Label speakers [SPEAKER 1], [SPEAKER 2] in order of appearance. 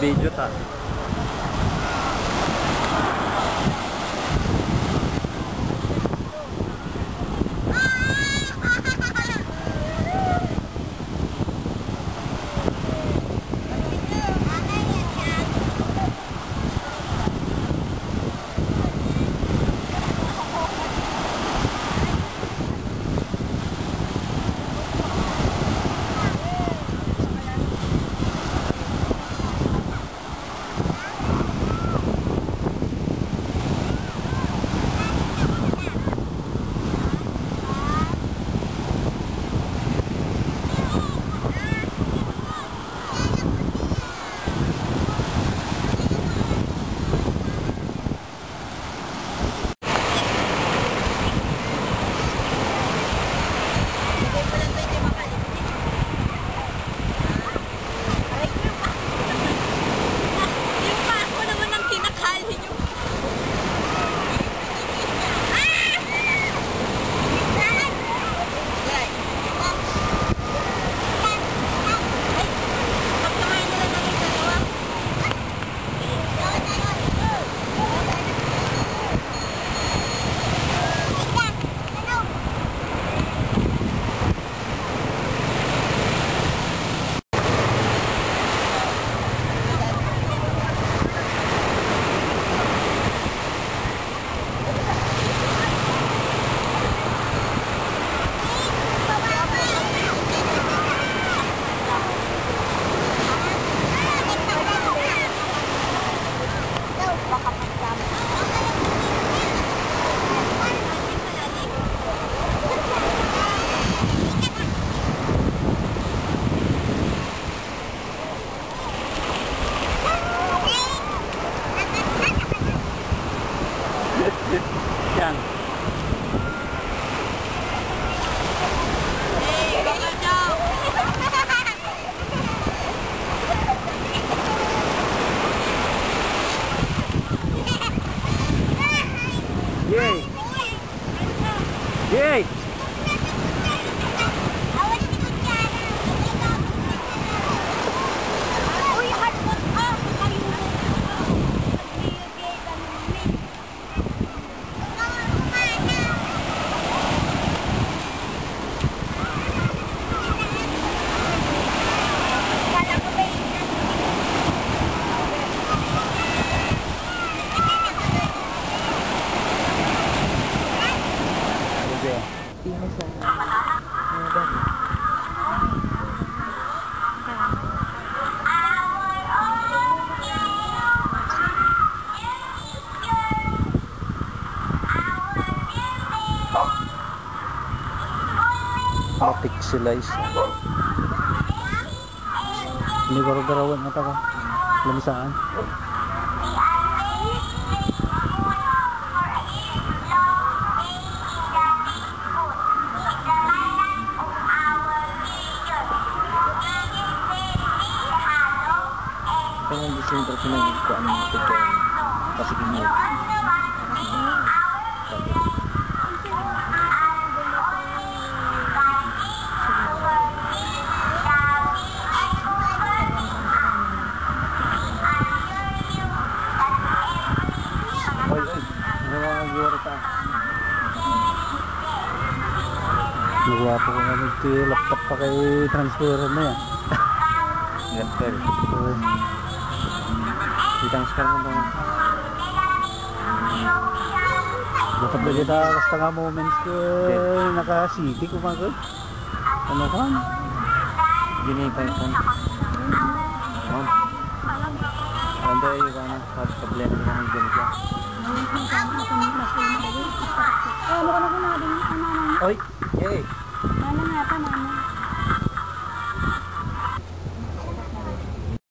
[SPEAKER 1] video
[SPEAKER 2] chút Mapixelize. Hindi ko garawan na ka. Lamisaan. Kaya hindi siyempre pinagig ko ano ito ko. Kasi oy. Ano mga giwara ta? Nagwapo ko nga nag-laptop pa kay transfer na yan. Transfer. Oy. I-transfer mo ba? Dapat ba kita basta nga moments ko naka-city ko mga Ano ka? Ginipay ko. Oh. Anda yung ano, sa problema na ng ganito.
[SPEAKER 1] Oh, mukha na ko. Ano, ano,
[SPEAKER 2] Oy! Yay!
[SPEAKER 1] ano nga pa, ano.